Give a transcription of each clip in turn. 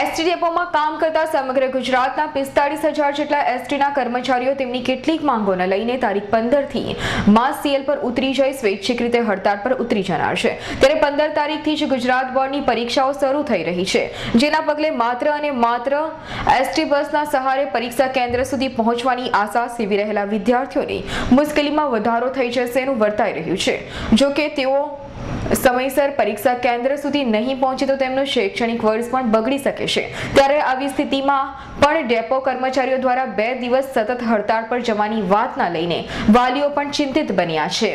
ST ડેપોમાં કામ કરતા સમગ્ર ગુજરાતના પિસ્તાળીસ હજાર જેટલા એસટીના કર્મચારીઓ તેમની કેટલીક માંગોને લઈને તારીખ પંદરથી માસ સીએલ પર ઉતરી જઈ સ્વૈચ્છિક રીતે હડતાળ પર ઉતરી જનાર છે. ત્યારે પંદર તારીખથી જ ગુજરાત બોર્ડની પરીક્ષાઓ શરૂ થઈ રહી છે. જેના પગલે માત્ર અને માત્ર એસટી બસના સહારે પરીક્ષા કેન્દ્ર સુધી પહોંચવાની આશા સેવી રહેલા વિદ્યાર્થીઓની મુશ્કેલીમાં વધારો થઈ જશે એનું વર્તાઈ રહ્યું છે. જોકે તેઓ સમયસર પરીક્ષા કેન્દ્ર સુધી નહીં પહોંચે તો તેમનું શૈક્ષણિક વર્ષ પણ બગડી શકે છે. ત્યારે આવી સ્થિતિમાં પણ ડેપો કર્મચારીઓ દ્વારા બે દિવસ સતત હડતાળ પર જવાની વાતના લઈને વાલીઓ પણ ચિંતિત બન્યા છે.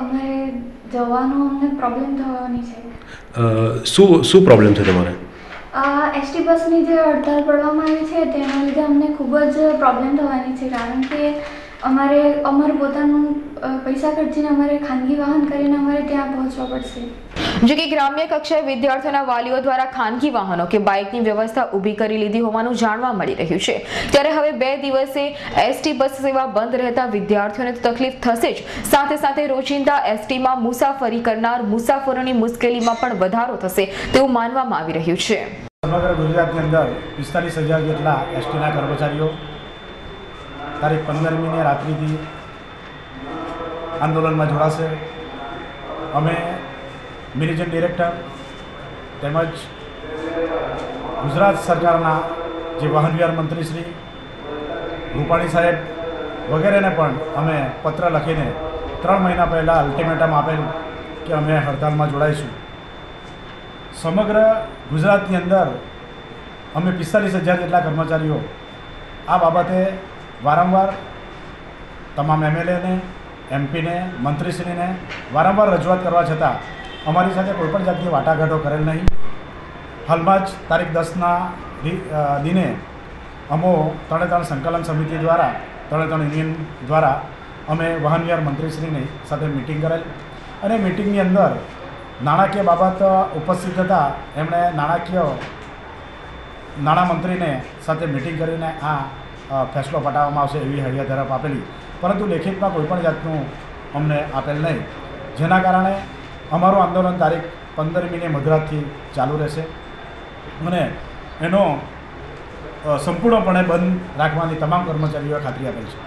અમારે જવાનું અમને પ્રોબ્લેમ થવાની છે. શું શું પ્રોબ્લેમ છે તમારે? એસટી બસની જે હડતાલ પડવામાં આવી છે તેના લીધે અમને ખૂબ જ પ્રોબ્લેમ થવાની છે. કારણ કે અમારે અમારું પોતાનું પૈસા ખર્ચીને અમારે ખાનગી વાહન કરીને અમારે ત્યાં પહોંચવા પડશે. જો કે ગ્રામ્ય કક્ષાએ વિદ્યાર્થીઓના વાલીઓ દ્વારા ખાનગી વાહનો કે બાઇકની વ્યવસ્થા ઊભી કરી લીધી હોવાનું જાણવા મળી રહ્યું છે. ત્યારે હવે બે દિવસે એસટી બસ સેવા બંધ રહેતા વિદ્યાર્થીઓને તો તકલીફ થશે જ. સાથે સાથે રોજિંદા એસટીમાં મુસાફરી કરનાર મુસાફરોની મુશ્કેલીમાં પણ વધારો થશે તેવું માનવામાં આવી રહ્યું છે. સમગ્ર ગુજરાતની અંદર પિસ્તાલીસ હજાર જેટલા એસટીના કર્મચારીઓ તારીખ પંદરમીને રાત્રિથી આંદોલનમાં જોડાશે. અમે મેનેજિંગ ડિરેક્ટર તેમજ ગુજરાત સરકારના જે વાહન વ્યવહાર મંત્રી શ્રી રૂપાણી સાહેબ વગેરેને પણ અમે પત્ર લખીને ત્રણ મહિના પહેલાં અલ્ટિમેટમ આપેલ કે અમે હડતાલમાં જોડાઈશું. સમગ્ર ગુજરાતની અંદર અમે પિસ્તાલીસ હજાર જેટલા કર્મચારીઓ આ બાબતે વારંવાર તમામ એમએલએને એમપીને મંત્રીશ્રીને વારંવાર રજૂઆત કરવા છતાં અમારી સાથે કોઈપણ જાતની વાટાઘાટો કરેલ નહીં. હાલમાં જ તારીખ દસના દિને અમો ત્રણે ત્રણ સંકલન સમિતિ દ્વારા ત્રણે ત્રણ યુનિયન દ્વારા અમે વાહન વ્યવહાર મંત્રીશ્રીની સાથે મિટિંગ કરેલ. અને મિટિંગની અંદર નાણાકીય બાબત ઉપસ્થિત હતા એમણે નાણાકીય નાણામંત્રીને સાથે મિટિંગ કરીને આ ફેસલો પટાવવામાં આવશે એવી હૈયા તરફ આપેલી. પરંતુ લેખિતમાં કોઈપણ જાતનું અમને આપેલ નહીં. જેના કારણે અમારું આંદોલન તારીખ પંદરમીને મધરાતથી ચાલુ રહેશે અને એનો સંપૂર્ણપણે બંધ રાખવાની તમામ કર્મચારીઓએ ખાતરી આપેલ છે.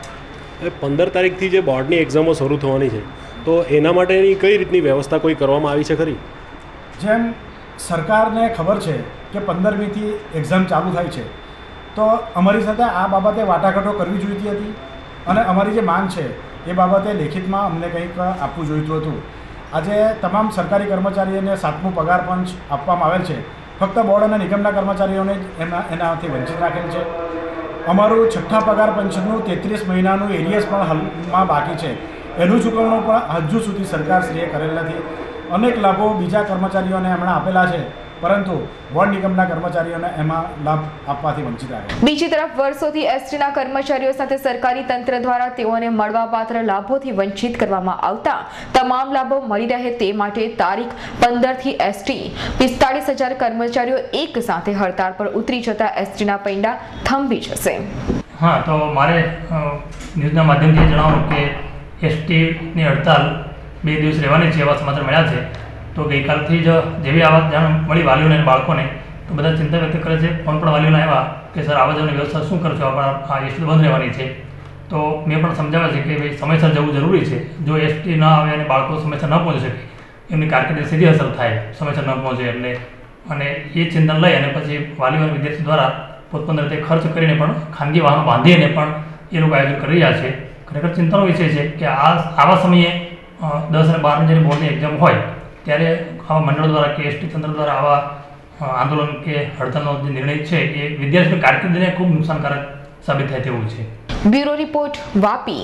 એ પંદર તારીખથી જે બોર્ડની એક્ઝામો શરૂ થવાની છે તો એના માટેની કઈ રીતની વ્યવસ્થા કોઈ કરવામાં આવી છે ખરી? જેમ સરકારને ખબર છે કે પંદરમીથી એક્ઝામ ચાલુ થાય છે તો અમારી સાથે આ બાબતે વાટાઘાટો કરવી જોઈતી હતી અને અમારી જે માંગ છે એ બાબતે લેખિતમાં અમને કંઈક આપવું જોઈતું હતું. આજે તમામ સરકારી કર્મચારીઓને સાતમું પગાર પંચ આપવામાં આવેલ છે. ફક્ત બોર્ડ અને નિગમના કર્મચારીઓને એના, એનાથી વંચિત રાખેલ છે. અમારું છઠ્ઠા પગાર પંચનું તેત્રીસ મહિનાનું એરિયસ પણ હાલમાં બાકી છે. એનું ચૂકવણું પણ હજુ સુધી સરકારશ્રીએ કરેલ નથી. અનેક લાભો બીજા કર્મચારીઓને હમણાં આપેલા છે. પરંતુ બોર્ડ નિગમના કર્મચારીઓને એમાં લાભ આપવાથી વંચિત રહ્યા બીજી તરફ વર્ષોથી એસટીના કર્મચારીઓ સાથે સરકારી તંત્ર દ્વારા તેઓને મળવાપાત્ર લાભોથી વંચિત કરવામાં આવતા તમામ લાભો મળી રહે તે માટે તારીખ પંદરથી એસટી પિસ્તાળીસ હજાર કર્મચારીઓ એક સાથે હડતાળ પર ઉતરી જતા એસટીના પૈંડા થંભી જશે. હા તો મારે ન્યૂઝના માધ્યમથી જણાવું કે એસટીની હડતાલ બે દિવસ રહેવાની છે એવા સમાચાર મળ્યા છે. તો ગઈકાલથી જ જેવી આવા જાણ મળી વાલીઓને અને બાળકોને, તો બધા ચિંતા વ્યક્ત કરે છે. ફોન પણ વાલીઓને આવ્યા કે, સર, આવા જવાની વ્યવસ્થા શું કરશો આપણા, આ એસટી બંધ રહેવાની છે. તો મેં પણ સમજાવ્યા છે કે, ભાઈ, સમયસર જવું જરૂરી છે. જો એસટી ન આવે અને બાળકો સમયસર ન પહોંચી શકે, એમની કારકિર્દી સીધી અસર થાય, સમયસર ન પહોંચે એમને. અને એ ચિંતન લઈ અને પછી વાલીઓ અને વિદ્યાર્થી દ્વારા પોતપોતાની રીતે ખર્ચ કરીને પણ ખાનગી વાહનો બાંધીને પણ એ લોકો આયોજન કરી રહ્યા છે. ખરેખર ચિંતાનો વિષય છે કે આ, આવા સમયે દસ અને બારની જેની બોર્ડની એક્ઝામ હોય ત્યારે આવા મંડળ દ્વારા કે એસટી તંત્ર દ્વારા આવા આંદોલન કે હડતાલનો જે નિર્ણય છે એ વિદ્યાર્થીઓની કારકિર્દીને ખૂબ નુકસાનકારક સાબિત થાય તેવું છે. Bureau report Vapi.